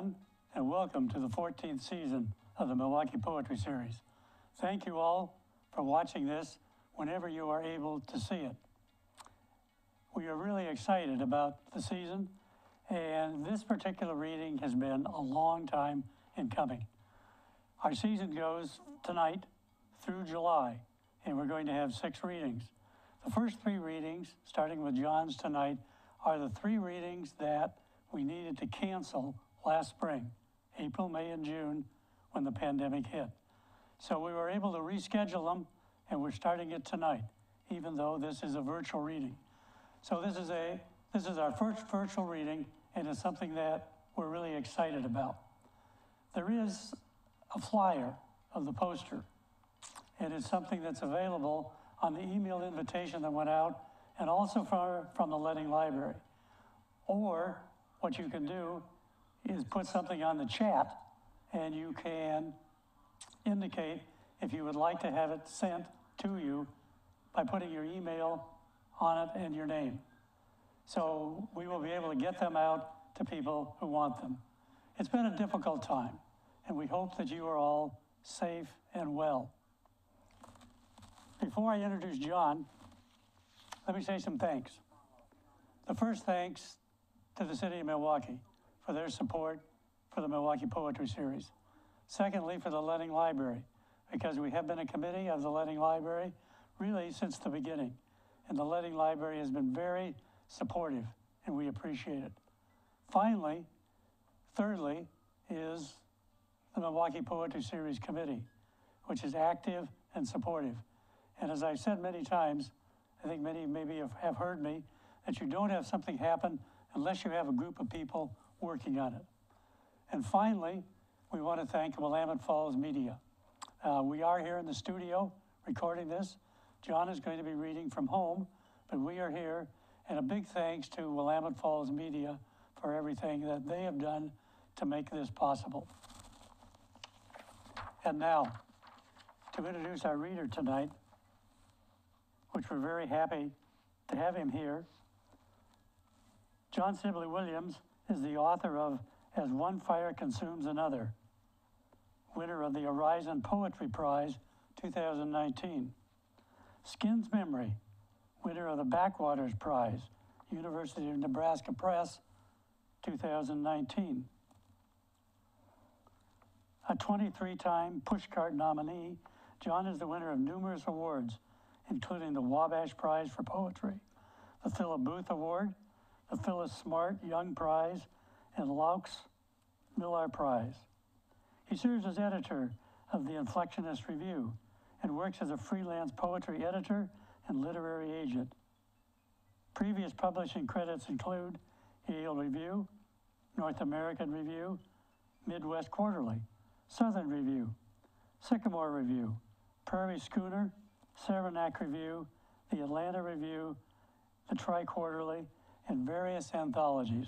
everyone, and welcome to the 14th season of the Milwaukie Poetry Series. Thank you all for watching this whenever you are able to see it. We are really excited about the season, and this particular reading has been a long time in coming. Our season goes tonight through July, and we're going to have six readings. The first three readings, starting with John's tonight, are the three readings that we needed to cancel last spring, April, May, and June, when the pandemic hit. So we were able to reschedule them, and we're starting it tonight, even though this is a virtual reading. So this is a this is our first virtual reading, and it's something that we're really excited about. There is a flyer of the poster. And It is something that's available on the email invitation that went out, and also for, from the Ledding Library. Or what you can do is put something on the chat, and you can indicate if you would like to have it sent to you by putting your email on it and your name. So we will be able to get them out to people who want them. It's been a difficult time, and we hope that you are all safe and well. Before I introduce John, let me say some thanks. The first thanks to the city of Milwaukie for their support for the Milwaukie Poetry Series. Secondly, for the Ledding Library, because we have been a committee of the Ledding Library really since the beginning. And the Ledding Library has been very supportive, and we appreciate it. Finally, thirdly, is the Milwaukie Poetry Series Committee, which is active and supportive. And as I've said many times, I think many maybe have, have heard me, that you don't have something happen unless you have a group of people working on it. And finally, we want to thank Willamette Falls Media. Uh, we are here in the studio recording this. John is going to be reading from home, but we are here. And a big thanks to Willamette Falls Media for everything that they have done to make this possible. And now, to introduce our reader tonight, which we're very happy to have him here, John Sibley Williams is the author of As One Fire Consumes Another winner of the Horizon Poetry Prize 2019. Skin's Memory, winner of the Backwaters Prize, University of Nebraska Press 2019. A 23 time Pushcart nominee, John is the winner of numerous awards, including the Wabash Prize for Poetry, the Philip Booth Award, the Phyllis Smart Young Prize, and Laux Millar Prize. He serves as editor of the Inflectionist Review and works as a freelance poetry editor and literary agent. Previous publishing credits include Yale Review, North American Review, Midwest Quarterly, Southern Review, Sycamore Review, Prairie Schooner, Saranac Review, the Atlanta Review, the Tri Quarterly, and various anthologies.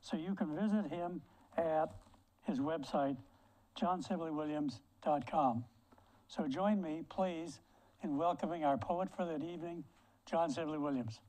So you can visit him at his website, johnsibley.williams.com. So join me, please, in welcoming our poet for that evening, John Sibley Williams.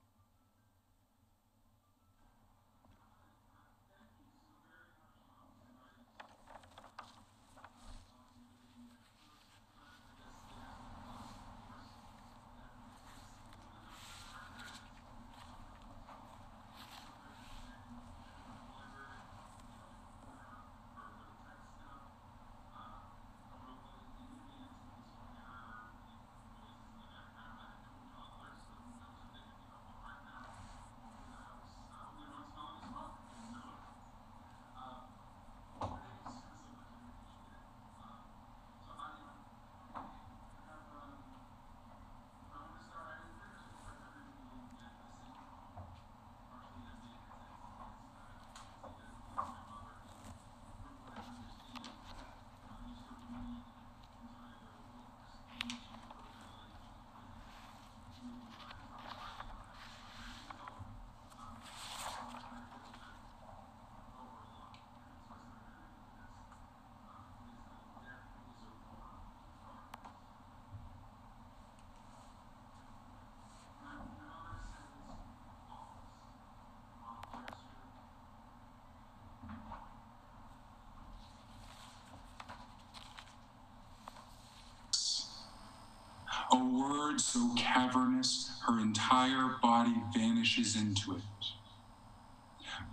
Word so cavernous, her entire body vanishes into it.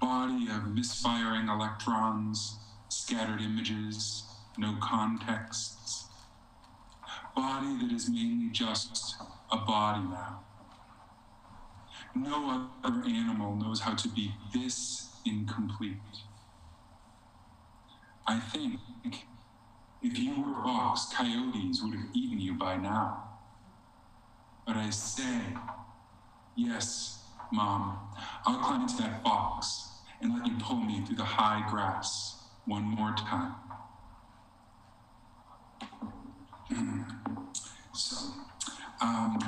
Body of misfiring electrons, scattered images, no contexts. Body that is mainly just a body now. No other animal knows how to be this incomplete. I think if you were a fox, coyotes would have eaten you by now. But I say, yes, Mom, I'll climb into that box and let you pull me through the high grass one more time. so, um,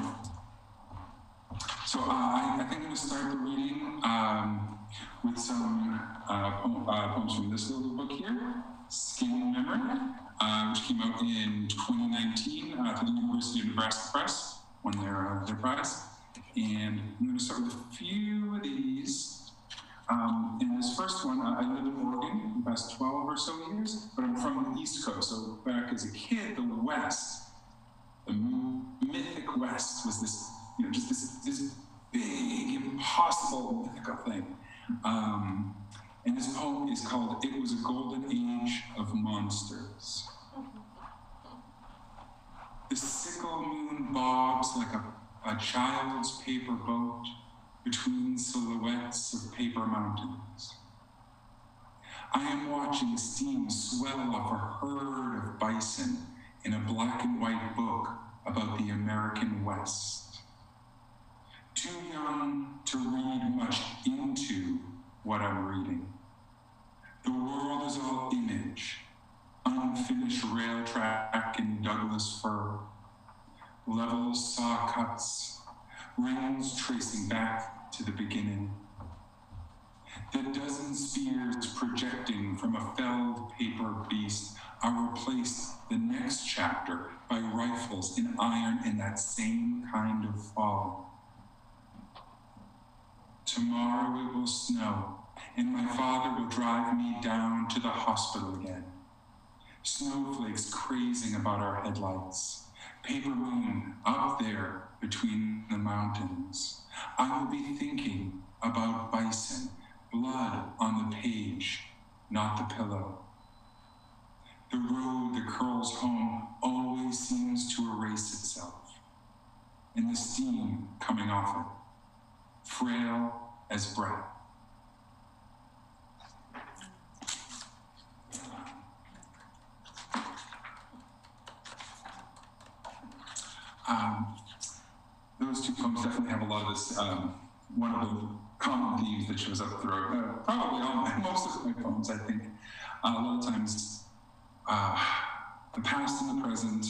so uh, I, I, think I'm going to start the reading um, with some uh, uh, poems from this little book here, Skin Memory, uh, which came out in 2019 uh, through the University of Nebraska Press, won their, uh, their prize. And I'm going to start with a few of these. Um, in this first one, I live in Oregon the past 12 or so years, but I'm from the East Coast. So back as a kid, the West, the mythic West was this, you know, just this, this big, impossible, mythical thing. Um, and this poem is called It Was a Golden Age of Monsters. The sickle moon bobs like a, a child's paper boat between silhouettes of paper mountains. I am watching steam swell off a herd of bison in a black and white book about the American West. Too young to read much into what I'm reading. The world is all image, unfinished rail track in Douglas fir, level saw cuts, rings tracing back to the beginning. The dozen spears projecting from a felled paper beast are replaced the next chapter by rifles in iron in that same kind of fall. Tomorrow it will snow, and my father will drive me down to the hospital again. Snowflakes crazing about our headlights. Paper moon up there between the mountains. I will be thinking about bison, blood on the page, not the pillow. The road that curls home always seems to erase itself, and the steam coming off it, frail as breath. Um, those two poems definitely have a lot of this. Um, one of the common themes that shows up throughout uh, probably all most of my poems, I think. Uh, a lot of times, uh, the past and the present,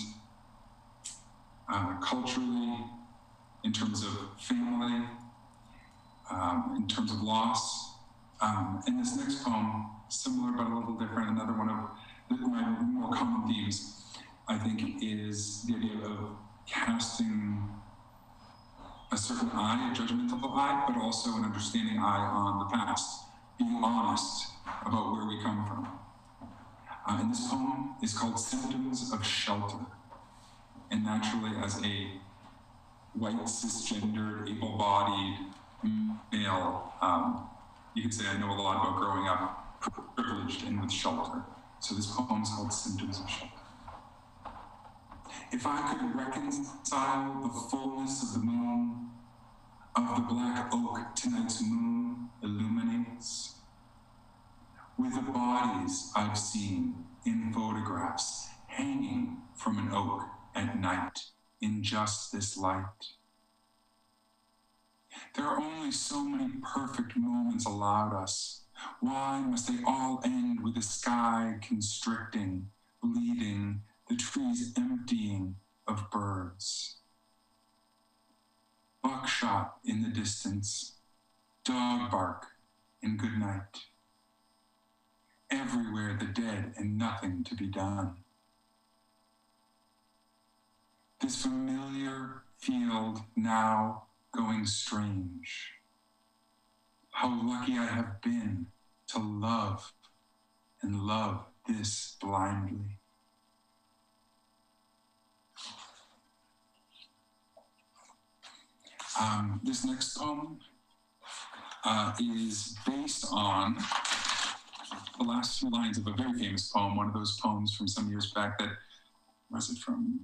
uh, culturally, in terms of family, um, in terms of loss. Um, and this next poem, similar but a little different, another one of my more common themes, I think, is the idea of casting a certain eye, a judgmental eye, but also an understanding eye on the past, being honest about where we come from. Uh, and this poem is called Symptoms of Shelter. And naturally, as a white, cisgendered, able bodied male, um, you could say I know a lot about growing up privileged and with shelter. So this poem is called Symptoms of Shelter. If I could reconcile the fullness of the moon, of the black oak tonight's moon illuminates, with the bodies I've seen in photographs hanging from an oak at night in just this light. There are only so many perfect moments allowed us. Why must they all end with the sky constricting, bleeding, the trees emptying of birds? Buckshot in the distance, dog bark, and good night. Everywhere the dead and nothing to be done. This familiar field now going strange. How lucky I have been to love and love this blindly. Um, this next poem uh, is based on the last few lines of a very famous poem, one of those poems from some years back that was it from?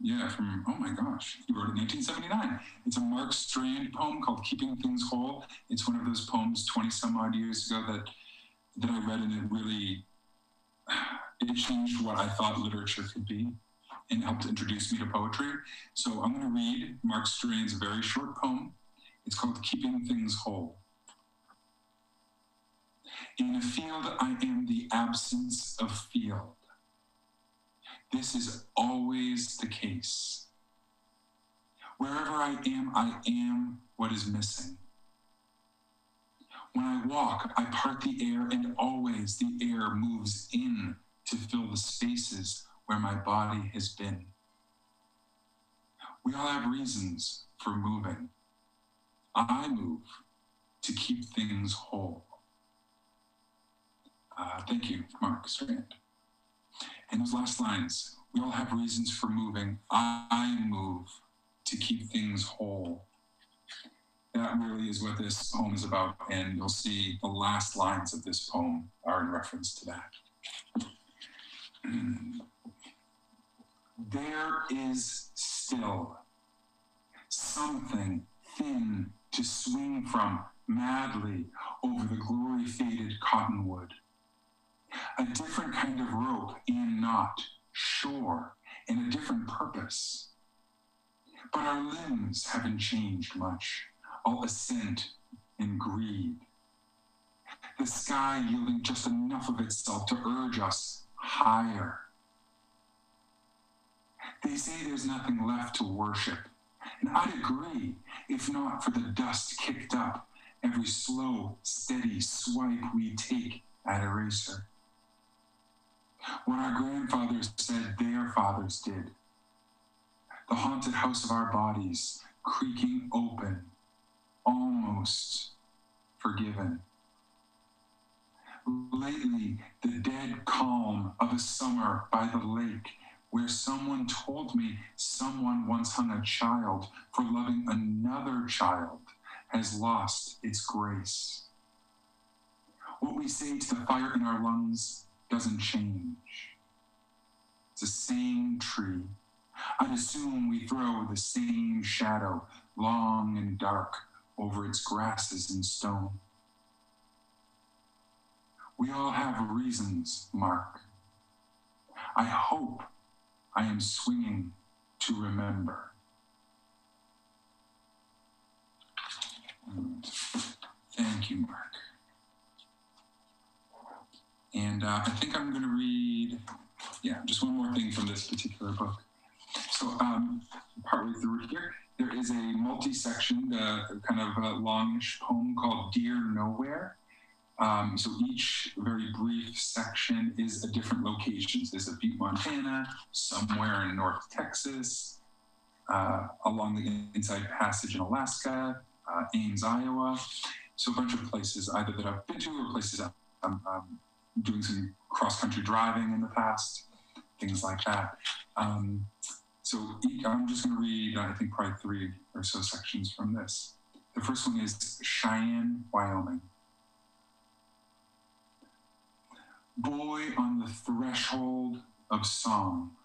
Yeah, from oh my gosh, he wrote it in 1979. It's a Mark Strand poem called "Keeping Things Whole." It's one of those poems 20 some odd years ago that that I read, and it really it changed what I thought literature could be and helped introduce me to poetry. So I'm going to read Mark Strand's very short poem. It's called Keeping Things Whole. In a field, I am the absence of field. This is always the case. Wherever I am, I am what is missing. When I walk, I part the air, and always the air moves in to fill the spaces where my body has been. We all have reasons for moving. I move to keep things whole. Uh, thank you, Mark Strand. And those last lines we all have reasons for moving. I move to keep things whole. That really is what this poem is about, and you'll see the last lines of this poem are in reference to that. there is still something thin to swing from madly over the glory faded cottonwood. A different kind of rope and knot, sure, and a different purpose. But our limbs haven't changed much, all ascent and greed. The sky yielding just enough of itself to urge us higher. They say there's nothing left to worship, and I'd agree, if not for the dust kicked up every slow, steady swipe we take at eraser. What our grandfathers said their fathers did. The haunted house of our bodies, creaking open, almost forgiven. Lately, the dead calm of a summer by the lake, where someone told me someone once hung a child for loving another child, has lost its grace. What we say to the fire in our lungs doesn't change. It's the same tree. I'd assume we throw the same shadow, long and dark, over its grasses and stone. We all have reasons, Mark. I hope I am swinging to remember. And thank you, Mark. And uh, I think I'm going to read, yeah, just one more thing from this particular book. So, um, partway through here, there is a multi section, uh, kind of a longish poem called Dear Nowhere. Um, so each very brief section is a different location. So there's a Butte, Montana, somewhere in North Texas, uh, along the Inside Passage in Alaska, uh, Ames, Iowa. So a bunch of places either that I've been to or places I'm, I'm doing some cross country driving in the past, things like that. Um, so I'm just going to read, I think, probably three or so sections from this. The first one is Cheyenne, Wyoming. Boy on the threshold of song.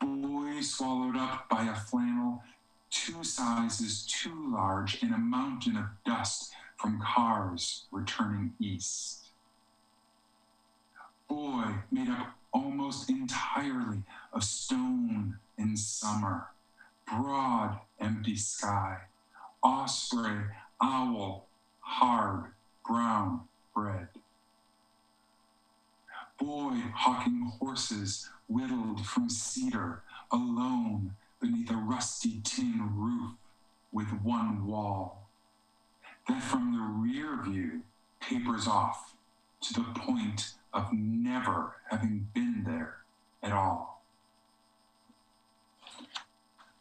Boy swallowed up by a flannel two sizes too large in a mountain of dust from cars returning east. Boy made up almost entirely of stone in summer, broad empty sky, osprey, owl, hard brown bread boy hawking horses whittled from cedar, alone beneath a rusty tin roof with one wall. That from the rear view tapers off to the point of never having been there at all.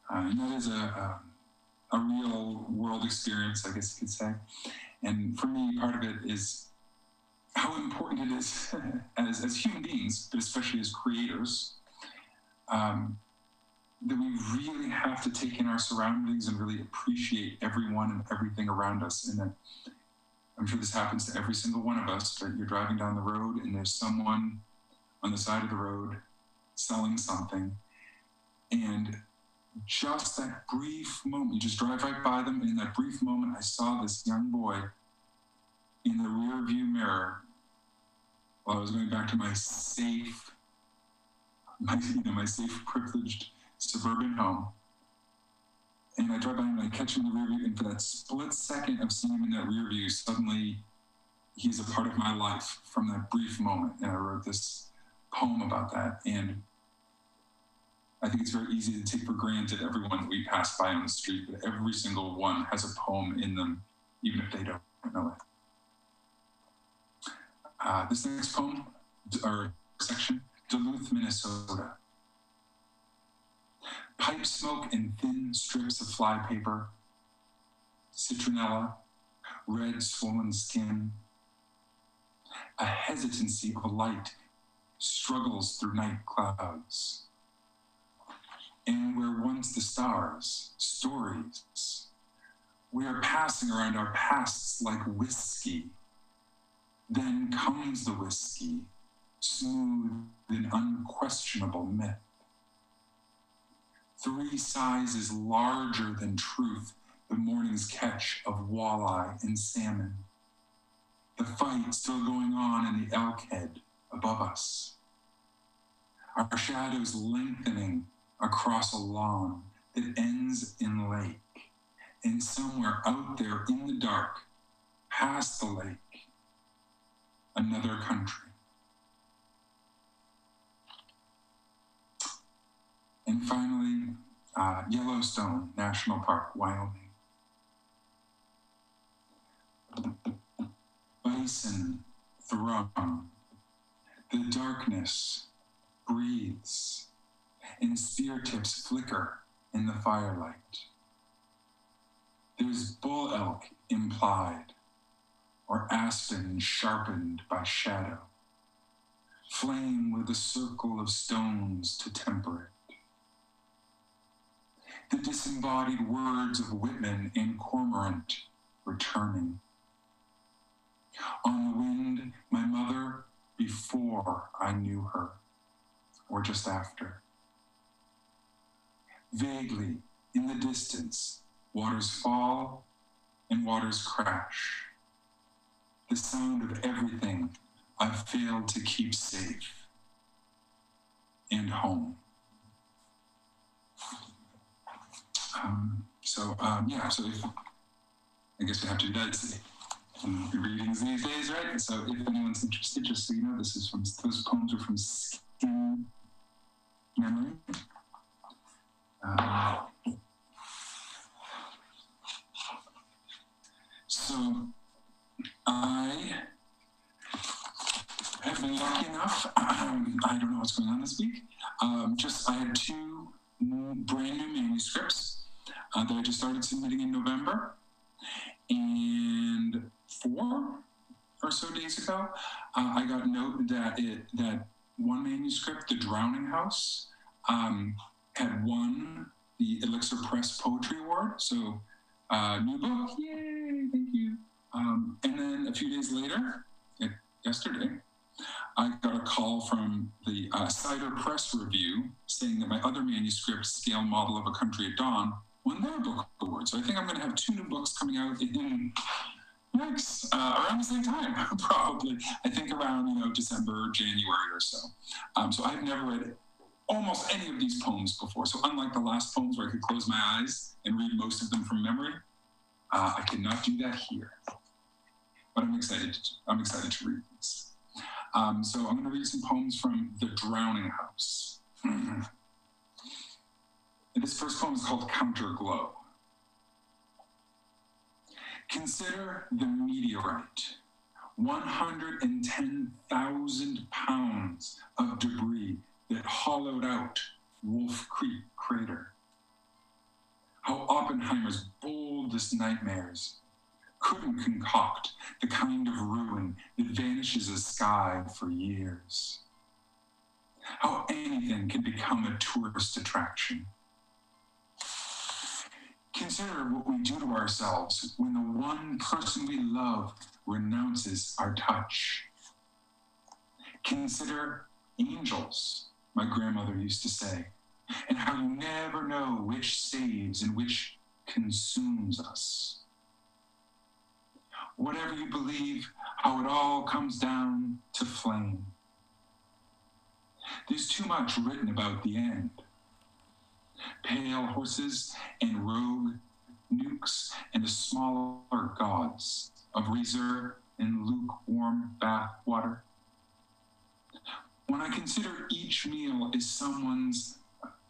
Uh, and that is a, a, a real world experience, I guess you could say. And for me, part of it is how important it is as, as human beings, but especially as creators, um, that we really have to take in our surroundings and really appreciate everyone and everything around us. And that I'm sure this happens to every single one of us, that you're driving down the road and there's someone on the side of the road selling something. And just that brief moment, you just drive right by them. And in that brief moment, I saw this young boy in the rear view mirror while I was going back to my safe, my, you know, my safe, privileged suburban home. And I drive by him and I catch him in the rear view. And for that split second of seeing him in that rear view, suddenly he's a part of my life from that brief moment. And I wrote this poem about that. And I think it's very easy to take for granted everyone that we pass by on the street, but every single one has a poem in them, even if they don't know it. Uh, this next poem, or section, Duluth, Minnesota. Pipe smoke and thin strips of flypaper, citronella, red swollen skin. A hesitancy of light struggles through night clouds. And where once the stars, stories, we are passing around our pasts like whiskey. Then comes the whiskey, smooth and unquestionable myth three sizes larger than truth, the morning's catch of walleye and salmon. The fight still going on in the elk head above us. Our shadows lengthening across a lawn that ends in lake. And somewhere out there in the dark, past the lake, another country. And finally, uh, Yellowstone National Park, Wyoming. Bison thrum. The darkness breathes, and spear tips flicker in the firelight. There's bull elk implied, or aspen sharpened by shadow. Flame with a circle of stones to temper it the disembodied words of Whitman in Cormorant returning. On the wind, my mother before I knew her, or just after. Vaguely, in the distance, waters fall and waters crash. The sound of everything I've failed to keep safe and home. Um, so um, yeah, so if, I guess we have to do that in readings these days, right? So if anyone's interested, just so you know, this is from those poems are from Skin Memory. Uh, so I have been lucky enough. Um, I don't know what's going on this week. Um, just I had two brand new manuscripts uh, that I just started submitting in November. And four or so days ago, uh, I got note that it that one manuscript, The Drowning House, um, had won the Elixir Press Poetry Award. So, uh, new book, yay! Thank you. Um, and then a few days later, yesterday, I got a call from the uh, Cider Press Review saying that my other manuscript, Scale Model of a Country at Dawn, won their book award. So I think I'm going to have two new books coming out in next uh, around the same time, probably. I think around you know December, January or so. Um, so I've never read almost any of these poems before. So unlike the last poems where I could close my eyes and read most of them from memory, uh, I cannot do that here. But I'm excited. I'm excited to read this. Um, so I'm going to read some poems from The Drowning House. This first poem is called Counterglow. Consider the meteorite 110,000 pounds of debris that hollowed out Wolf Creek crater. How Oppenheimer's boldest nightmares couldn't concoct the kind of ruin that vanishes a sky for years. How anything can become a tourist attraction Consider what we do to ourselves when the one person we love renounces our touch. Consider angels, my grandmother used to say, and how you never know which saves and which consumes us. Whatever you believe, how it all comes down to flame. There's too much written about the end. Pale horses and rogue nukes and the smaller gods of reserve and lukewarm bath water. When I consider each meal is someone's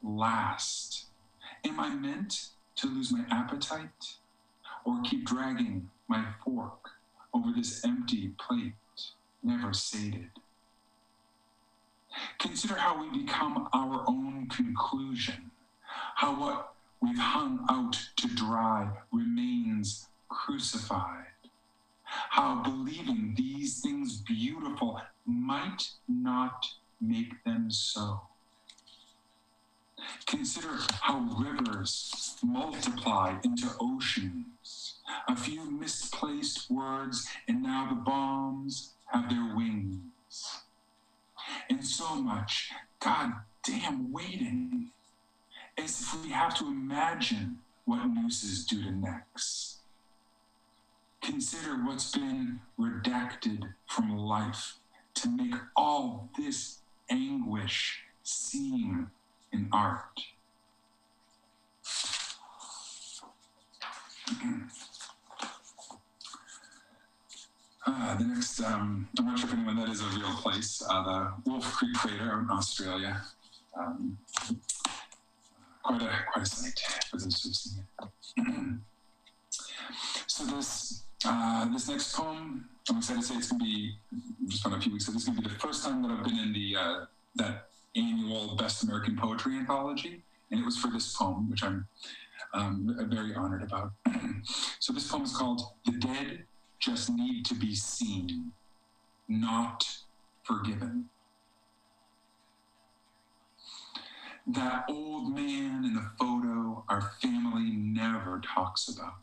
last, am I meant to lose my appetite or keep dragging my fork over this empty plate, never sated? Consider how we become our own conclusion, how what we've hung out to dry remains crucified, how believing these things beautiful might not make them so. Consider how rivers multiply into oceans. A few misplaced words, and now the bombs have their wings. And so much goddamn waiting, as if we have to imagine what nooses do to necks. Consider what's been redacted from life to make all this anguish seem in art. Uh, the next, um, I'm not sure if anyone that is a real place, uh, the Wolf Creek Crater in Australia. Um, quite a quite a sight for those who've seen it. so this uh, this next poem, I'm excited to say it's to be just found a few weeks ago. This is to be the first time that I've been in the uh, that annual Best American Poetry Anthology, and it was for this poem, which I'm um, very honored about. so this poem is called "The Dead Just Need to Be Seen, Not Forgiven." That old man in the photo our family never talks about,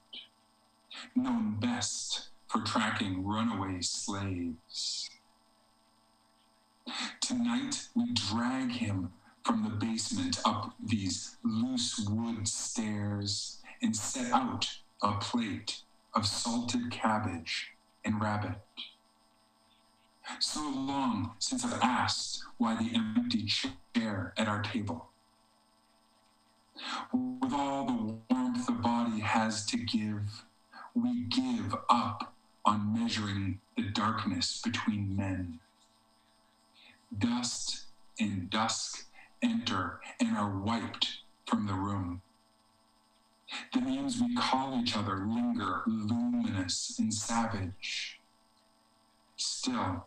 known best for tracking runaway slaves. Tonight, we drag him from the basement up these loose wood stairs and set out a plate of salted cabbage and rabbit. So long since I've asked why the empty chair at our table. With all the warmth the body has to give, we give up on measuring the darkness between men. Dust and dusk enter and are wiped from the room. The names we call each other linger luminous and savage. Still,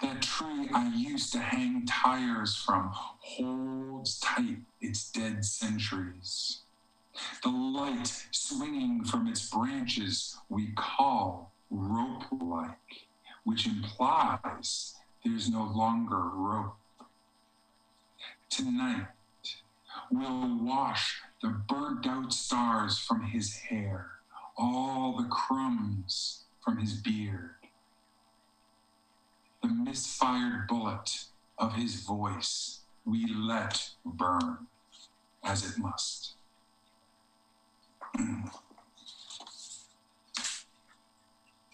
that tree I used to hang tires from holds tight its dead centuries. The light swinging from its branches we call rope like, which implies there's no longer rope. Tonight, we'll wash the burnt out stars from his hair, all the crumbs from his beard the misfired bullet of his voice we let burn as it must.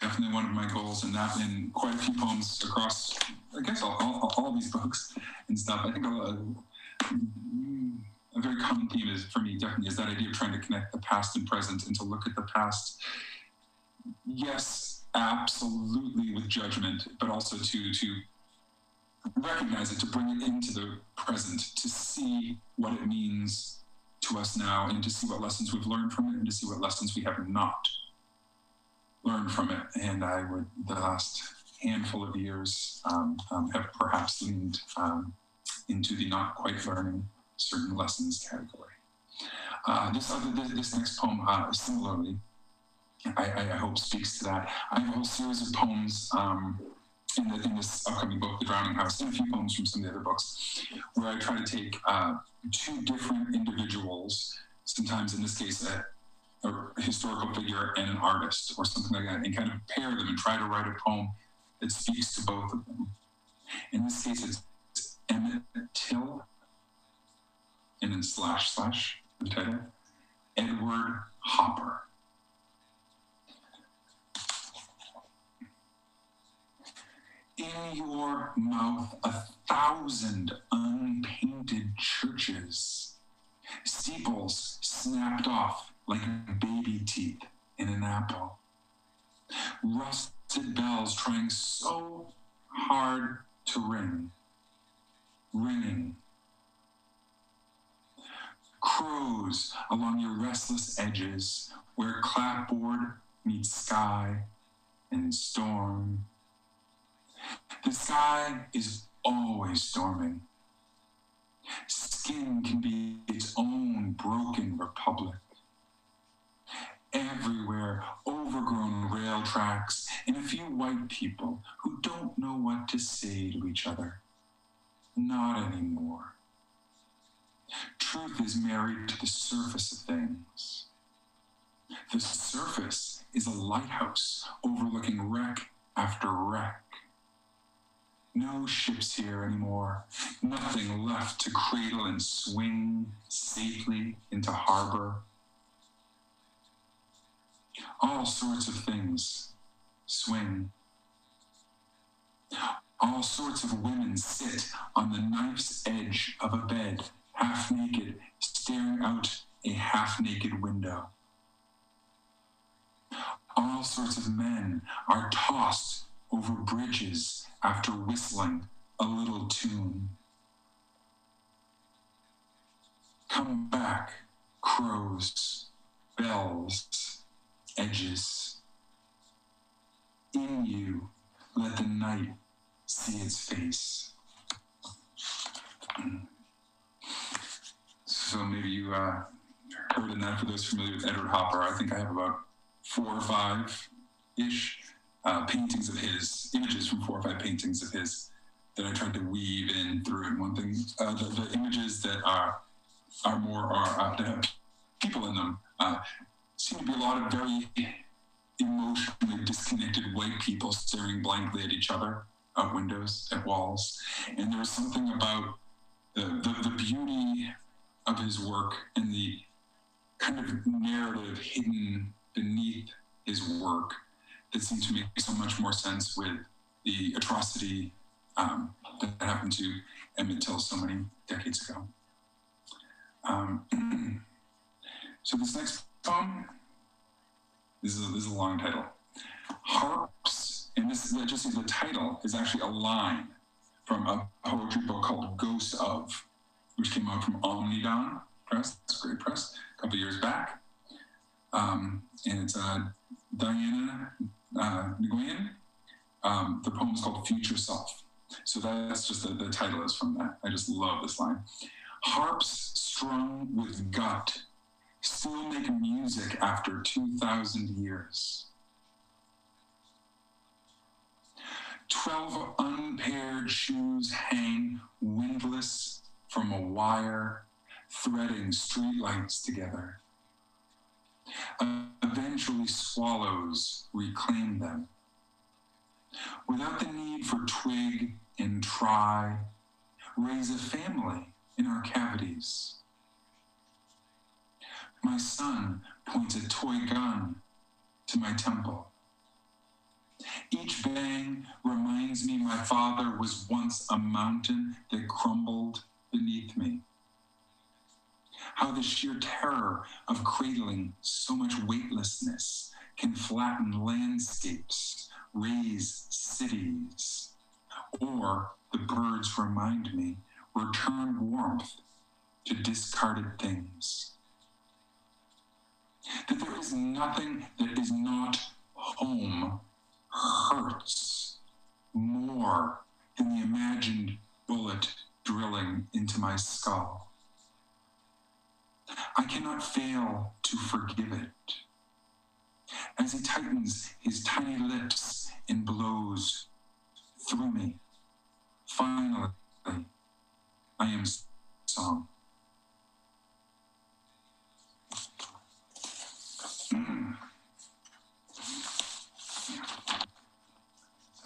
Definitely one of my goals, and that in quite a few poems across, I guess, all, all, all these books and stuff. I think a, a very common theme is for me definitely is that idea of trying to connect the past and present and to look at the past. Yes, absolutely with judgment, but also to to recognize it, to bring it into the present, to see what it means to us now, and to see what lessons we've learned from it, and to see what lessons we have not learned from it. And I would the last handful of years um, um, have perhaps leaned um, into the not quite learning certain lessons category. Uh, this other this, next poem, uh, similarly, I, I, hope speaks to that. I have a whole series of poems um, in, the, in, this upcoming book, The Drowning House, and a few poems from some of the other books, where I try to take uh, two different individuals, sometimes in this case, a, a historical figure and an artist or something like that, and kind of pair them and try to write a poem that speaks to both of them. In this case, it's Emmett Till, and then slash slash the title, Edward Hopper. In your mouth, a thousand unpainted churches, steeples snapped off like baby teeth in an apple, rusted bells trying so hard to ring, ringing. Crows along your restless edges, where clapboard meets sky and storm the sky is always storming. Skin can be its own broken republic. Everywhere, overgrown rail tracks and a few white people who don't know what to say to each other. Not anymore. Truth is married to the surface of things. The surface is a lighthouse overlooking wreck after wreck. No ships here anymore. Nothing left to cradle and swing safely into harbor. All sorts of things swing. All sorts of women sit on the knife's edge of a bed, half naked, staring out a half naked window. All sorts of men are tossed over bridges after whistling a little tune. Come back, crows, bells, edges. In you, let the night see its face. So maybe you uh, heard in that for those familiar with Edward Hopper. I think I have about four or five ish uh, paintings of his, images from four or five paintings of his that I tried to weave in through it. One thing, uh, the, the, images that are are more are uh, that have people in them uh, seem to be a lot of very emotionally disconnected white people staring blankly at each other at windows, at walls, and there was something about the, the, the beauty of his work and the kind of narrative hidden beneath his work that seemed to make so much more sense with the atrocity um, that happened to Emmett Till so many decades ago. Um, so this next poem, this is a, this is a long title. Harps, and this is just the title is actually a line from a poetry book called Ghosts of, which came out from Omnidawn Press, great press, a couple years back. Um, and it's uh, Diana uh, Nguyen. Um, the poem is called Future Self. So that's just the, the title is from that. I just love this line. Harps strung with gut still make music after 2,000 years. Twelve unpaired shoes hang windless from a wire, threading streetlights together. Eventually, swallows reclaim them. Without the need for twig and try, raise a family in our cavities. My son points a toy gun to my temple. Each bang reminds me my father was once a mountain that crumbled beneath me how the sheer terror of cradling so much weightlessness can flatten landscapes, raise cities, or the birds remind me, return warmth to discarded things. That there is nothing that is not home hurts more than the imagined bullet drilling into my skull. I cannot fail to forgive it. As he tightens his tiny lips and blows through me, finally, I am song. Mm.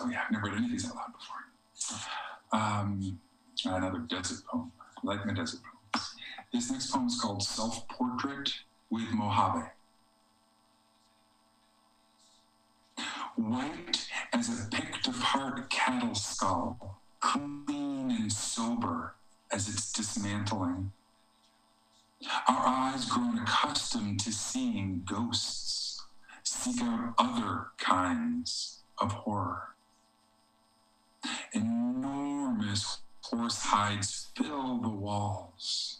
oh yeah, I've never read any of these out loud before. Um, another desert poem, I like my desert poems. This next poem is called Self Portrait with Mojave. White as a picked apart cattle skull, clean and sober as it's dismantling. Our eyes grown accustomed to seeing ghosts seek out other kinds of horror. Enormous horse hides fill the walls.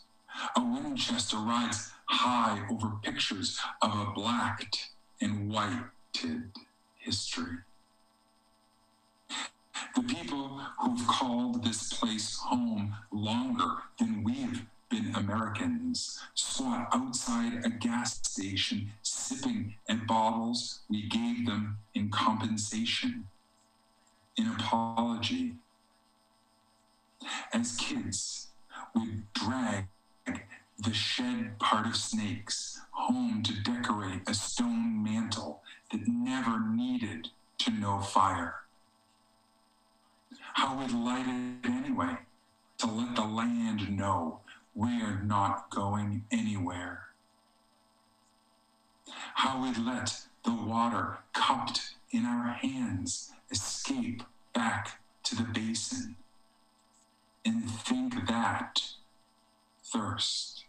A Winchester rides high over pictures of a blacked and whited history. The people who've called this place home longer than we've been Americans squat outside a gas station sipping at bottles we gave them in compensation, in apology. As kids, we drag the shed part of snakes home to decorate a stone mantle that never needed to know fire. How we'd light it anyway to let the land know we're not going anywhere. How we'd let the water cupped in our hands escape back to the basin and think that thirst.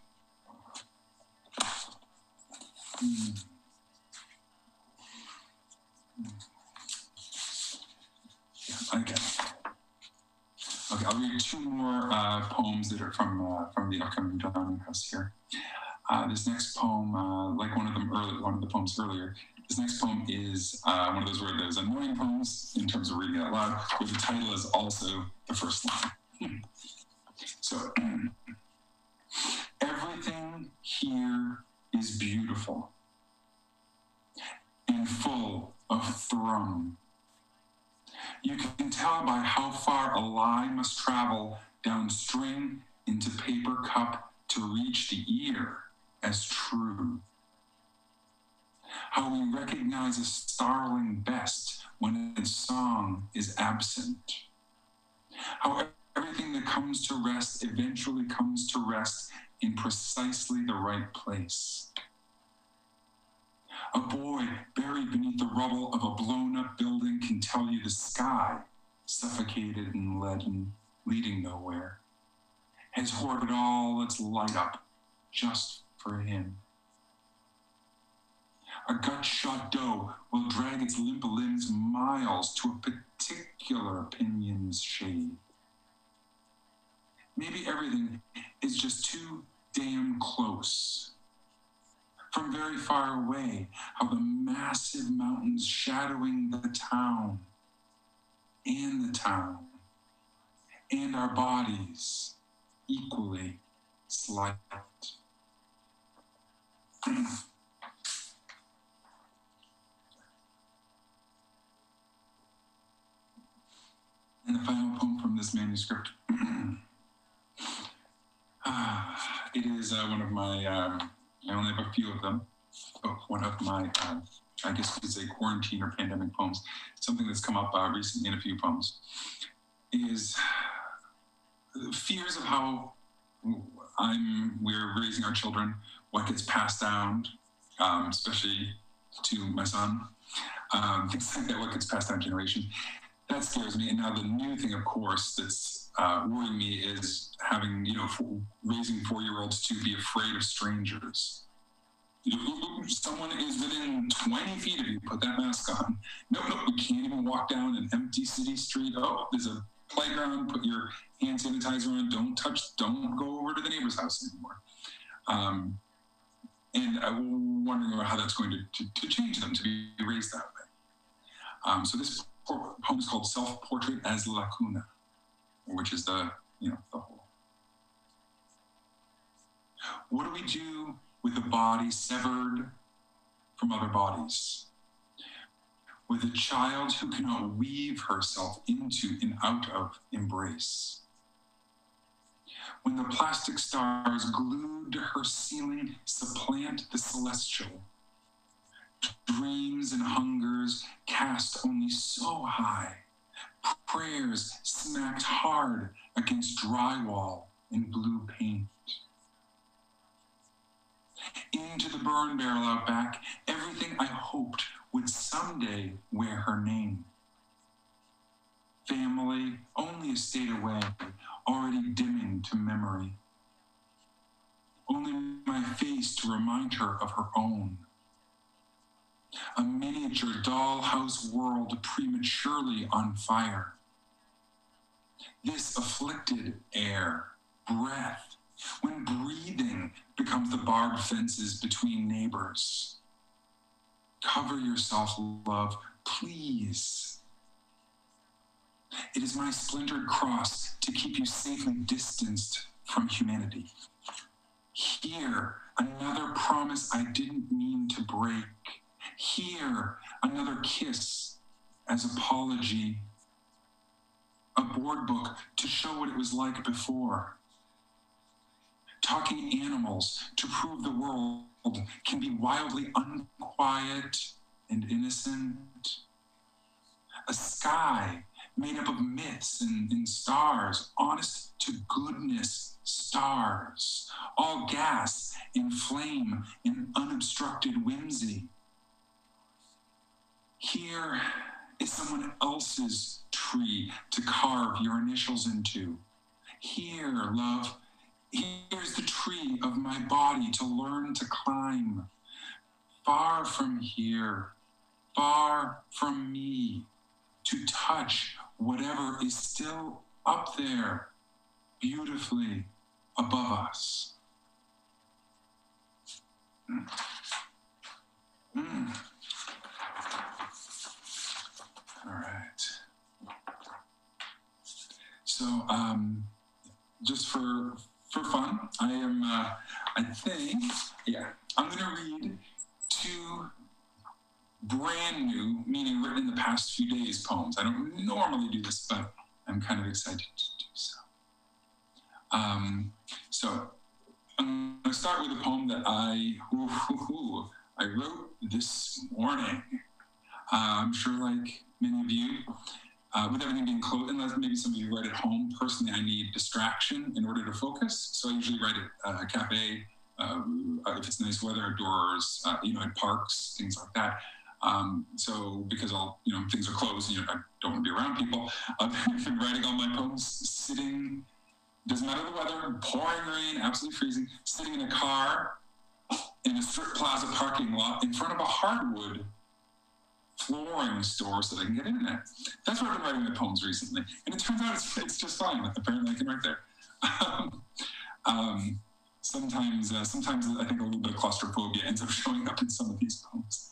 Mm. Okay. Okay, I'll read two more uh, poems that are from uh, from the upcoming Drowning House here. Uh, this next poem, uh, like one of them earlier, one of the poems earlier, this next poem is uh, one of those where there's annoying poems in terms of reading out loud, but the title is also the first line. So, everything here is beautiful and full of thrum. You can tell by how far a lie must travel down string into paper cup to reach the ear as true. How we recognize a starling best when its song is absent. How everything that comes to rest eventually comes to rest in precisely the right place. A boy buried beneath the rubble of a blown up building can tell you the sky, suffocated and leaden, leading nowhere, has hoarded all its light up just for him. A gut shot doe will drag its limp limbs miles to a particular opinion's shade. Maybe everything is just too damn close. From very far away, how the massive mountains shadowing the town and the town and our bodies equally slight. and the final poem from this manuscript. It is uh, one of my, um, I only have a few of them, but one of my, uh, I guess you could say quarantine or pandemic poems, something that's come up uh, recently in a few poems, is fears of how I'm, we're raising our children, what gets passed down, um, especially to my son, um, things like that, what gets passed down generation. That scares me. And now the new thing, of course, that's uh, worrying me is having, you know, raising four year olds to be afraid of strangers. Someone is within 20 feet of you, put that mask on. No, no, you can't even walk down an empty city street. Oh, there's a playground, put your hand sanitizer on, don't touch, don't go over to the neighbor's house anymore. Um, and I'm wondering how that's going to, to, to, change them to be raised that way. Um, so this poem is called Self Portrait as Lacuna which is the, you know, the whole. What do we do with a body severed from other bodies? With a child who cannot weave herself into and out of embrace? When the plastic stars glued to her ceiling supplant the celestial, dreams and hungers cast only so high prayers smacked hard against drywall in blue paint. Into the burn barrel out back, everything I hoped would someday wear her name. Family, only a state away, already dimming to memory. Only my face to remind her of her own. A miniature dollhouse world prematurely on fire. This afflicted air, breath, when breathing becomes the barbed fences between neighbors. Cover yourself, love, please. It is my splintered cross to keep you safely distanced from humanity. Here, another promise I didn't mean to break. Here, another kiss as apology. A board book to show what it was like before. Talking animals to prove the world can be wildly unquiet and innocent. A sky made up of myths and, and stars, honest to goodness stars, all gas and flame and unobstructed whimsy. Here is someone else's tree to carve your initials into. Here, love, here's the tree of my body to learn to climb. Far from here, far from me, to touch whatever is still up there beautifully above us. Mm. Mm. All right. So, um, just for for fun, I am. Uh, I think, yeah, I'm going to read two brand new, meaning written in the past few days, poems. I don't normally do this, but I'm kind of excited to do so. Um, so I'm going to start with a poem that I ooh, ooh, ooh, I wrote this morning. Uh, I'm sure, like many of you, uh, with everything being closed, unless maybe some of you write at home. Personally, I need distraction in order to focus, so I usually write at a cafe. Um, if it's nice weather outdoors, uh, you know, at parks, things like that. Um, so because all you know things are closed, you know, I don't want to be around people. I've been writing all my poems sitting. Doesn't matter the weather, pouring rain, absolutely freezing. Sitting in a car in a strip plaza parking lot in front of a hardwood flooring store so they can get internet. That's where I've been writing my poems recently, and it turns out it's, it's just fine. Apparently, I can write there. Um, um, sometimes, uh, sometimes I think a little bit of claustrophobia ends up showing up in some of these poems.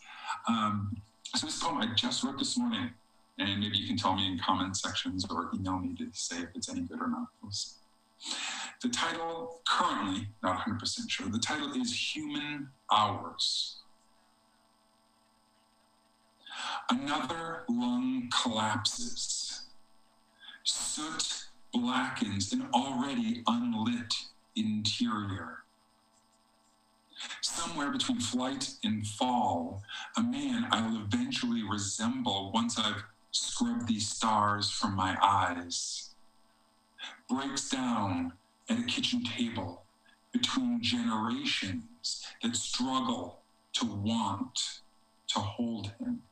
Um, so this poem I just wrote this morning, and maybe you can tell me in comment sections or email me to say if it's any good or not. We'll the title, currently, not 100% sure, the title is Human Hours. Another lung collapses. Soot blackens an already unlit interior. Somewhere between flight and fall, a man I'll eventually resemble once I've scrubbed these stars from my eyes, breaks down at a kitchen table between generations that struggle to want to hold him.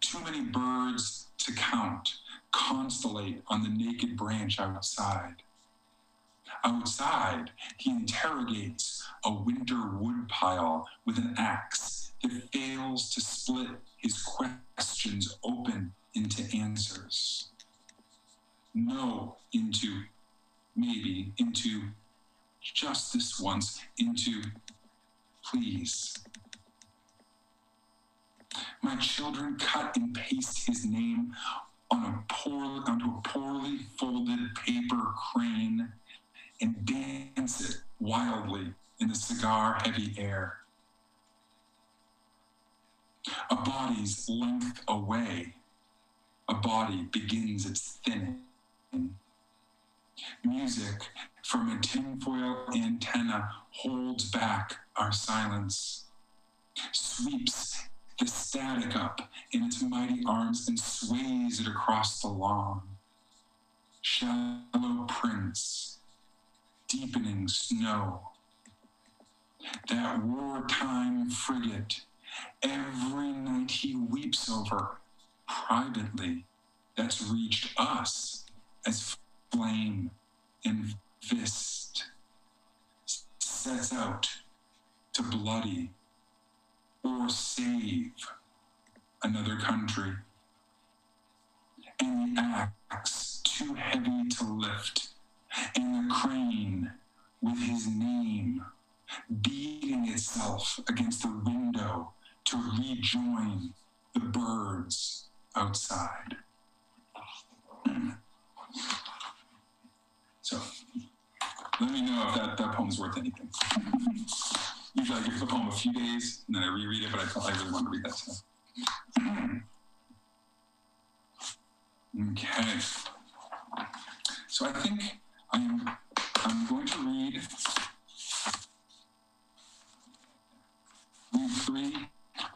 Too many birds to count constellate on the naked branch outside. Outside, he interrogates a winter woodpile with an axe that fails to split his questions open into answers. No into maybe, into just this once, into please. My children cut and paste his name on a poor, onto a poorly folded paper crane and dance it wildly in the cigar heavy air. A body's length away, a body begins its thinning. Music from a tinfoil antenna holds back our silence, sweeps the static up in its mighty arms and sways it across the lawn. Shallow prints, deepening snow. That wartime frigate, every night he weeps over privately, that's reached us as flame and fist sets out to bloody or save another country. And the axe too heavy to lift, and the crane with his name beating itself against the window to rejoin the birds outside. So let me know if that, that poem's worth anything. Usually I give the poem a few days and then I reread it, but I felt I really wanted to read that today. okay. So I think I'm I'm going to read read three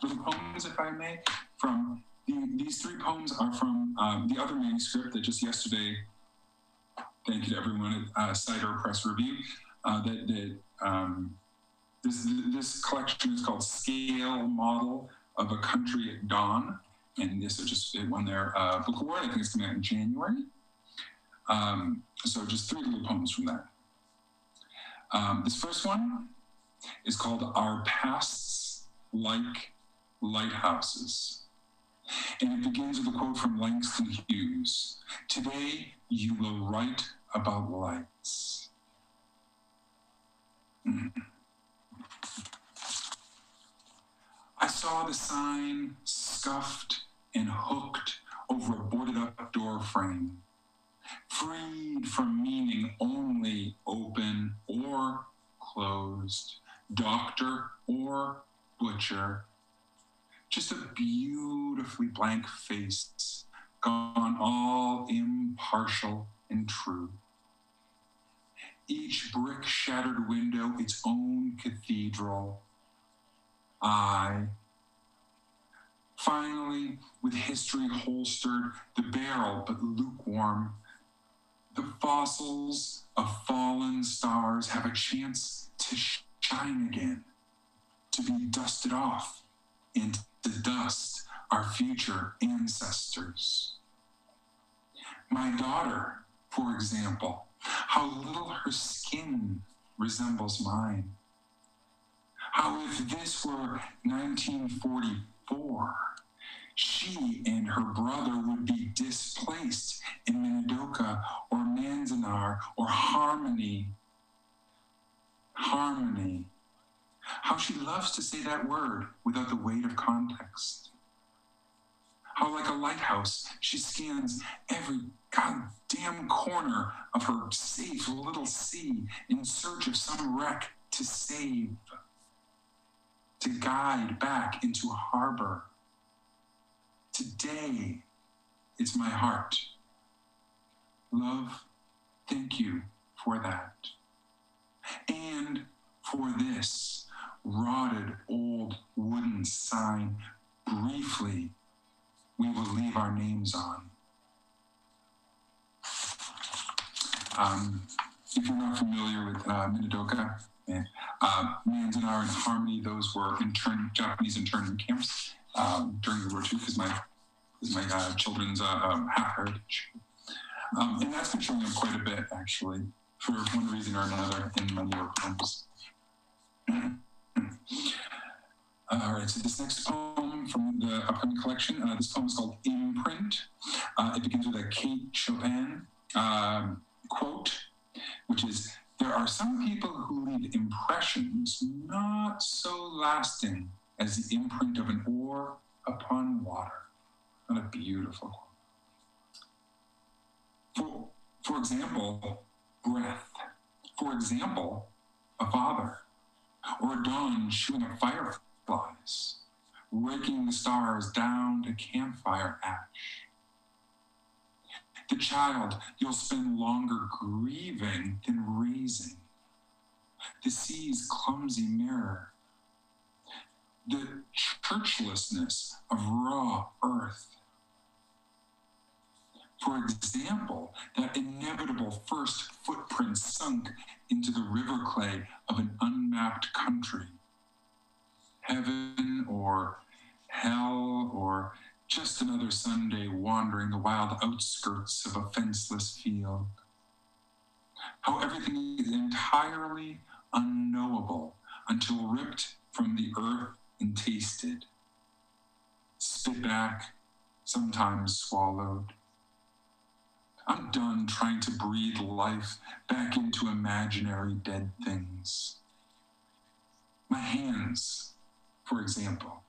little poems, if I may, from the, these three poems are from um, the other manuscript that just yesterday thank you to everyone at uh, Cider Press Review. Uh, that that um, this this collection is called Scale Model of a Country at Dawn, and this is just won their uh, book award. I think it's coming out in January. Um, so just three little poems from that. Um, this first one is called Our Pasts Like Lighthouses. And it begins with a quote from Langston Hughes Today you will write about lights. Mm. I saw the sign scuffed and hooked over a boarded up door frame, freed from meaning only open or closed, doctor or butcher, just a beautifully blank face, gone all impartial and true. Each brick shattered window, its own cathedral. I, finally, with history holstered, the barrel but lukewarm, the fossils of fallen stars have a chance to shine again, to be dusted off into dust our future ancestors. My daughter, for example, how little her skin resembles mine. How if this were 1944, she and her brother would be displaced in Minidoka or Manzanar or Harmony. Harmony how she loves to say that word without the weight of context. How, like a lighthouse, she scans every goddamn corner of her safe little sea in search of some wreck to save, to guide back into harbor. Today, it's my heart. Love, thank you for that. And for this rotted old wooden sign briefly we will leave our names on. Um, if you're not familiar with uh, Minidoka, uh, Manzanar and Harmony, those were intern, Japanese internment camps um, during World War II because my, cause my uh, children's uh, um, half heritage. Um, and that's been showing up quite a bit, actually, for one reason or another in my newer poems. Uh, all right, so this next poem from the upcoming collection, uh, this poem is called Imprint. Uh, it begins with a Kate Chopin um, quote, which is There are some people who leave impressions not so lasting as the imprint of an oar upon water. What a beautiful. For, for example, breath. For example, a father or a dawn shooting up fireflies, raking the stars down to campfire ash. The child you'll spend longer grieving than raising. The sea's clumsy mirror. the churchlessness of raw earth. For example, that inevitable first footprint sunk into the river clay of an unmapped country. Heaven or hell or just another Sunday wandering the wild outskirts of a fenceless field. How everything is entirely unknowable until ripped from the earth and tasted, spit back, sometimes swallowed. I'm done trying to breathe life back into imaginary dead things. My hands, for example.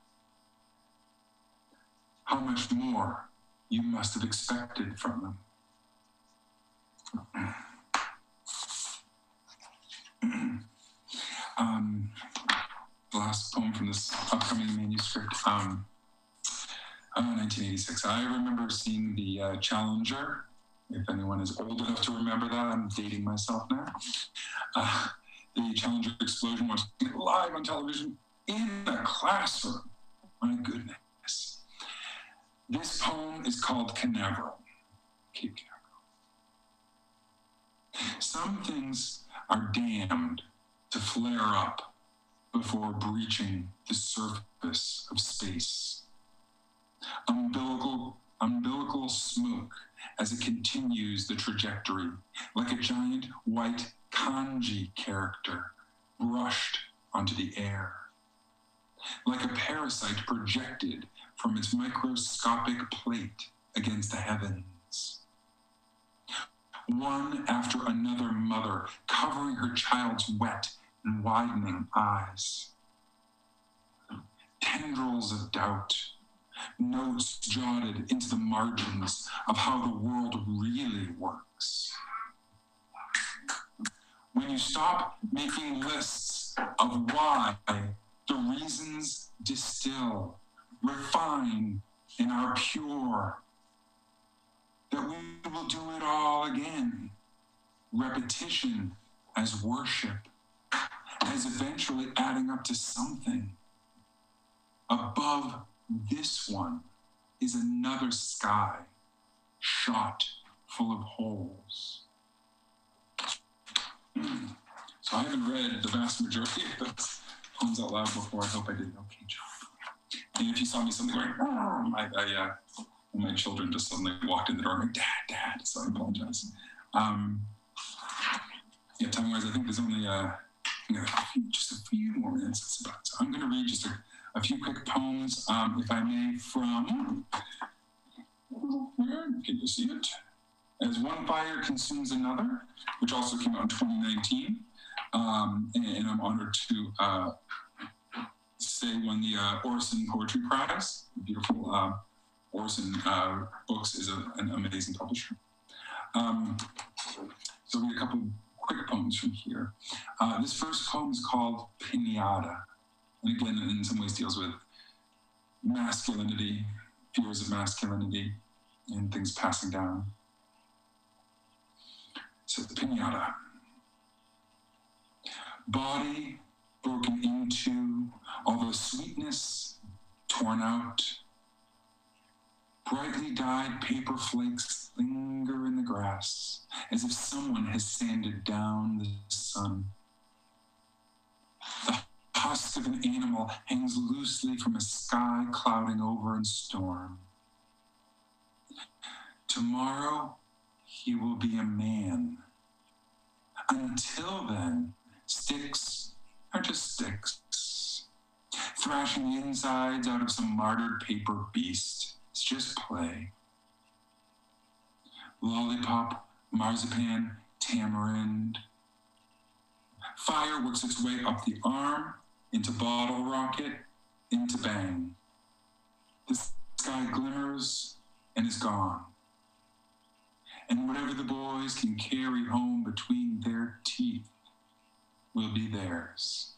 How much more you must have expected from them. um, last poem from this upcoming manuscript, um, uh, 1986. I remember seeing the uh, Challenger. If anyone is old enough to remember that, I'm dating myself now. Uh, the Challenger explosion was live on television in a classroom. My goodness. This poem is called Canaveral. Cape Canaveral. Some things are damned to flare up before breaching the surface of space. Umbilical, umbilical smoke as it continues the trajectory, like a giant white kanji character brushed onto the air. Like a parasite projected from its microscopic plate against the heavens. One after another mother covering her child's wet and widening eyes. Tendrils of doubt, notes jotted into the margins of how the world really works. When you stop making lists of why, the reasons distill, refine, and are pure, that we will do it all again. Repetition as worship as eventually adding up to something. Above this one is another sky shot full of holes. Hmm. So I haven't read the vast majority of those poems out loud before. I hope I did okay job. And if you saw me something going, I, I, uh, my children just suddenly walked in the door like, Dad, Dad. So I apologize. Um, yeah, time wise, I think there's only uh, just a few more minutes. So I'm going to read just a, a few quick poems, um, if I may, from. Can you see it? As One Fire Consumes Another, which also came out in 2019. Um, and, and, I'm honored to uh, say won the uh, Orison Poetry Prize. Beautiful uh, Orison uh, Books is a, an amazing publisher. Um, so read a couple quick poems from here. Uh, this first poem is called Pinata, and again, in some ways, deals with masculinity, fears of masculinity, and things passing down. So, the pinata. Body broken into, all the sweetness torn out Brightly dyed paper flakes linger in the grass as if someone has sanded down the sun. The husk of an animal hangs loosely from a sky clouding over in storm. Tomorrow, he will be a man. Until then, sticks are just sticks, thrashing the insides out of some martyred paper beast it's just play. Lollipop, marzipan, tamarind. Fire works its way up the arm, into bottle rocket, into bang. The sky glimmers and is gone. And whatever the boys can carry home between their teeth will be theirs.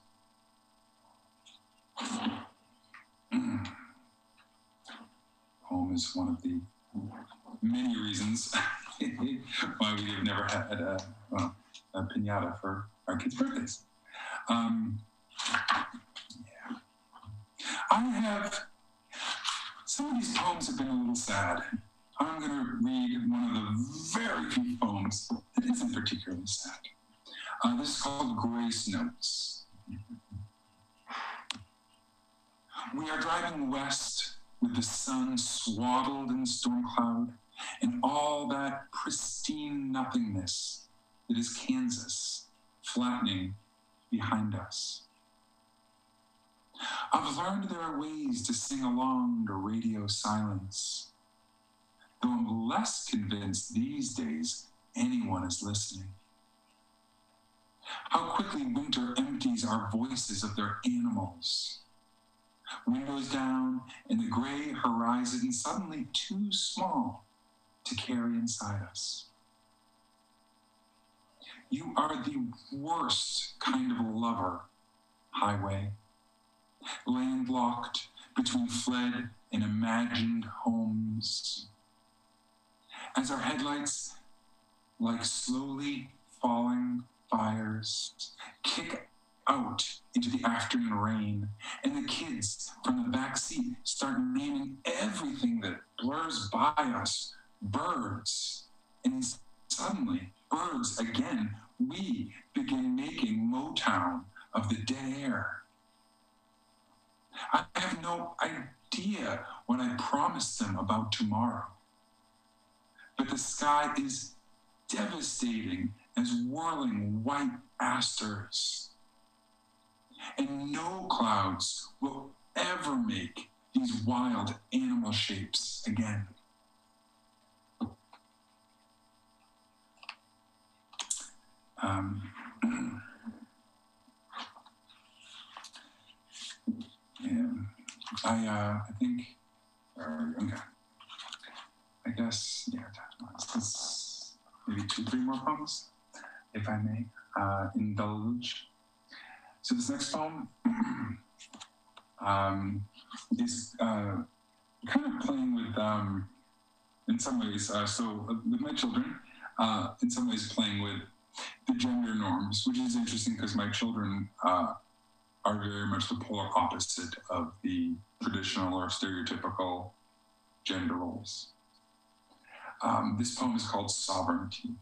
Home is one of the many reasons why we have never had a, a pinata for our kids' birthdays. Um, yeah. I have, some of these poems have been a little sad. I'm going to read one of the very few poems that isn't particularly sad. Uh, this is called Grace Notes. We are driving west with the sun swaddled in storm cloud and all that pristine nothingness that is Kansas flattening behind us. I've learned there are ways to sing along to radio silence, though I'm less convinced these days anyone is listening. How quickly winter empties our voices of their animals. Windows down and the gray horizon suddenly too small to carry inside us. You are the worst kind of lover, highway, landlocked between fled and imagined homes. As our headlights, like slowly falling fires, kick out into the afternoon rain, and the kids from the back seat start naming everything that blurs by us birds. And suddenly, birds again, we begin making Motown of the dead air. I have no idea what I promised them about tomorrow. But the sky is devastating as whirling white asters. And no clouds will ever make these wild animal shapes again. Um, yeah, I, uh, I think, uh, okay. I guess, yeah, it's maybe two, three more poems, if I may uh, indulge. So this next poem um, is uh, kind of playing with, um, in some ways, uh, so uh, with my children, uh, in some ways playing with the gender norms, which is interesting because my children uh, are very much the polar opposite of the traditional or stereotypical gender roles. Um, this poem is called Sovereignty.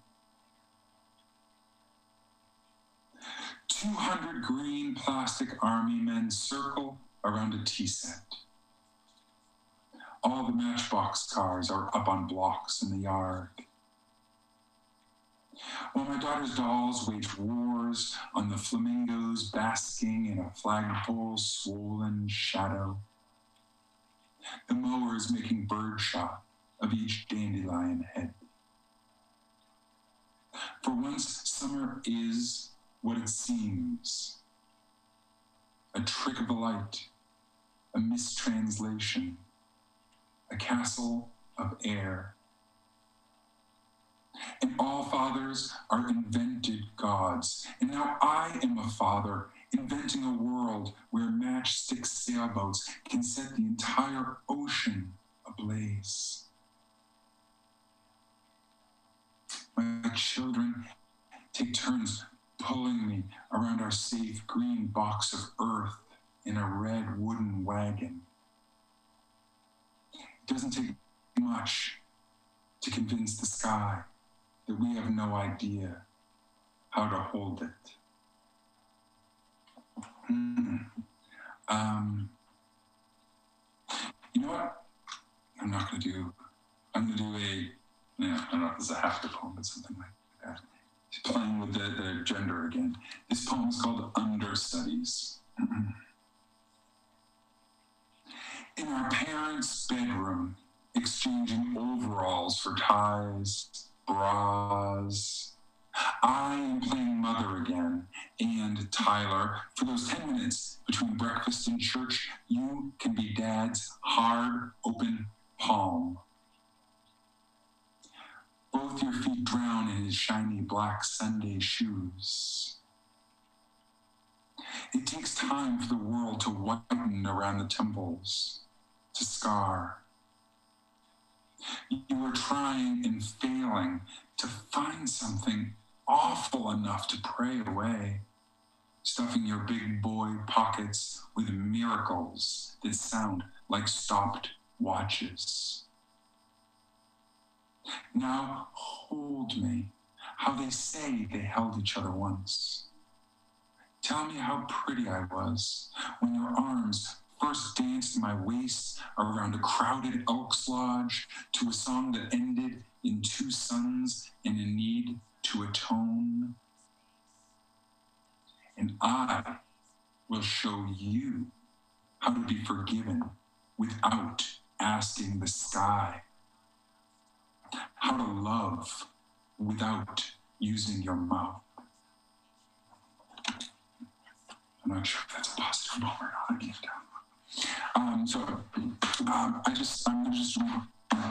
200 green plastic army men circle around a tea set. All the matchbox cars are up on blocks in the yard. While my daughter's dolls wage wars on the flamingos basking in a flagpole's swollen shadow, the mower is making birdshot of each dandelion head. For once, summer is what it seems a trick of the light, a mistranslation, a castle of air. And all fathers are invented gods. And now I am a father inventing a world where matchstick sailboats can set the entire ocean ablaze. My children take turns pulling me around our safe green box of earth in a red wooden wagon. It doesn't take much to convince the sky that we have no idea how to hold it. Hmm. Um, you know what? I'm not going to do, I'm going to do a, yeah, I don't know if it's a half the poem, but something like that. Playing with the, the gender again. This poem is called Understudies. In our parents' bedroom, exchanging overalls for ties, bras. I am playing mother again, and Tyler, for those 10 minutes between breakfast and church, you can be dad's hard, open palm. Both your feet drown in his shiny black Sunday shoes. It takes time for the world to whiten around the temples, to scar. You are trying and failing to find something awful enough to pray away. stuffing your big boy pockets with miracles that sound like stopped watches. Now hold me, how they say they held each other once. Tell me how pretty I was when your arms first danced my waist around a crowded Elks Lodge to a song that ended in two sons and a need to atone. And I will show you how to be forgiven without asking the sky, how to love without using your mouth. I'm not sure if that's a or not. I can't tell. Um, so um, I just I'm gonna just one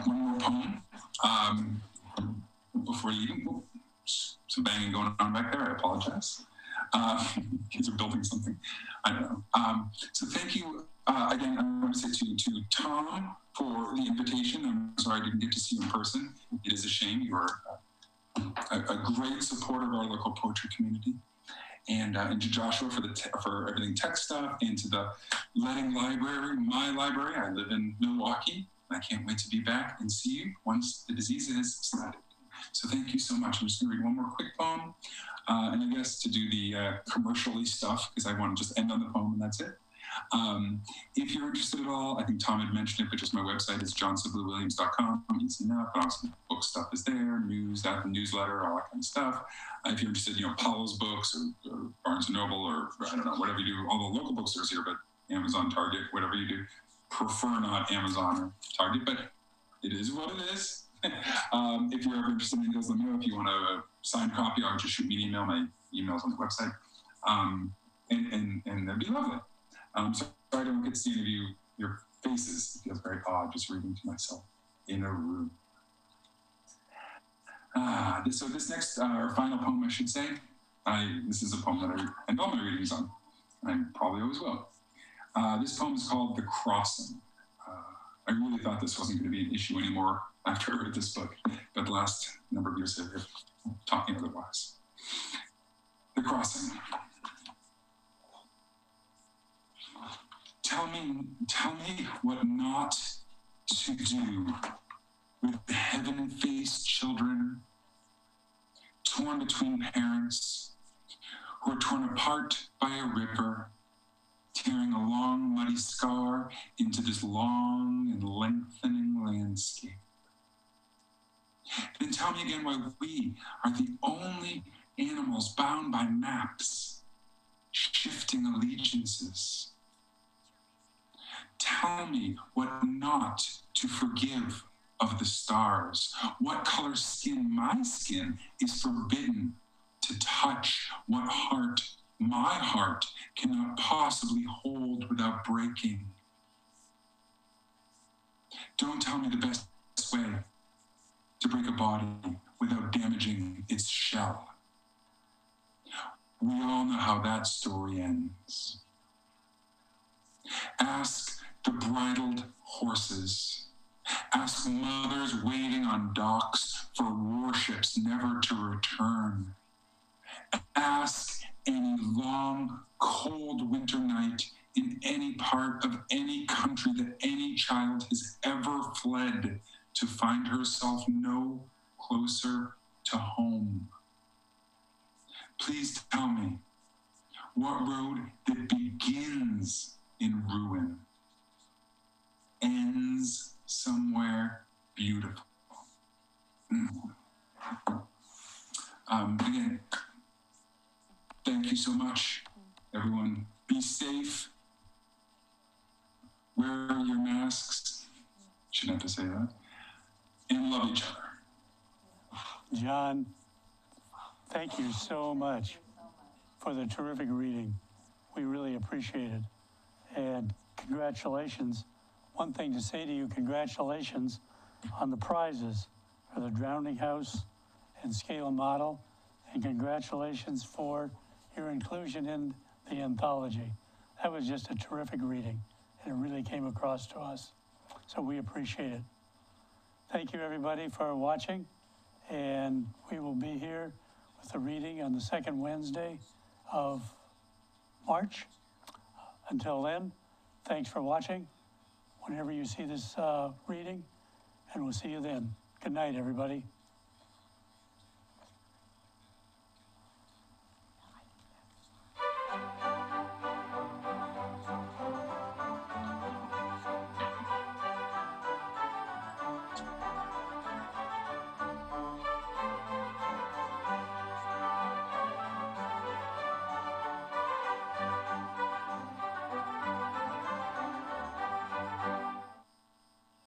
more poem um, before. Oh, some banging going on back there. I apologize. Uh, kids are building something. I don't know. Um, so thank you uh, again. I want to say to to Tom for the invitation. I'm sorry I didn't get to see you in person. It is a shame. You are a, a great supporter of our local poetry community and, uh, and to Joshua for the for everything tech stuff, and to the Ledding Library, my library. I live in Milwaukie. I can't wait to be back and see you once the disease is started. So thank you so much. I'm just going to read one more quick poem, uh, and I guess to do the uh, commercially stuff because I want to just end on the poem and that's it. Um, if you're interested at all, I think Tom had mentioned it, but just my website is johnsibleywilliams.com. Easy enough. Also book stuff is there, news, that newsletter, all that kind of stuff. Uh, if you're interested, you know, Powell's books or, or Barnes and Noble or I don't know, whatever you do, all the local bookstores here, but Amazon, Target, whatever you do, prefer not Amazon or Target, but it is what it is. um, if you're ever interested in those, let me know. If you want a signed copy, I'll just shoot me an email. My email's on the website. Um, and, and, and that'd be lovely. Um, so I don't get to see any of you, your faces. It feels very odd just reading to myself in a room. Ah, this, so this next, uh, or final poem, I should say, I, this is a poem that I end all my readings on. I probably always will. Uh, this poem is called The Crossing. Uh, I really thought this wasn't going to be an issue anymore after I read this book, but the last number of years taught me otherwise. The Crossing. Tell me, tell me what not to do with heaven-faced children torn between parents who are torn apart by a river, tearing a long muddy scar into this long and lengthening landscape. Then tell me again why we are the only animals bound by maps, shifting allegiances. Tell me what not to forgive of the stars, what color skin my skin is forbidden to touch, what heart my heart cannot possibly hold without breaking. Don't tell me the best way to break a body without damaging its shell. We all know how that story ends. Ask the bridled horses. Ask mothers waiting on docks for warships never to return. Ask any long, cold winter night in any part of any country that any child has ever fled to find herself no closer to home. Please tell me what road that begins in ruin ends somewhere beautiful. Mm. Um, again, thank you so much, everyone. Be safe. Wear your masks. Shouldn't have to say that. And love each other. John, thank you so much for the terrific reading. We really appreciate it. And congratulations. One thing to say to you, congratulations on the prizes for the Drowning House and Scale Model. And congratulations for your inclusion in the anthology. That was just a terrific reading, and it really came across to us. So we appreciate it. Thank you, everybody, for watching, and we will be here with the reading on the second Wednesday of March. Until then, thanks for watching. Whenever you see this uh, reading, and we'll see you then. Good night, everybody.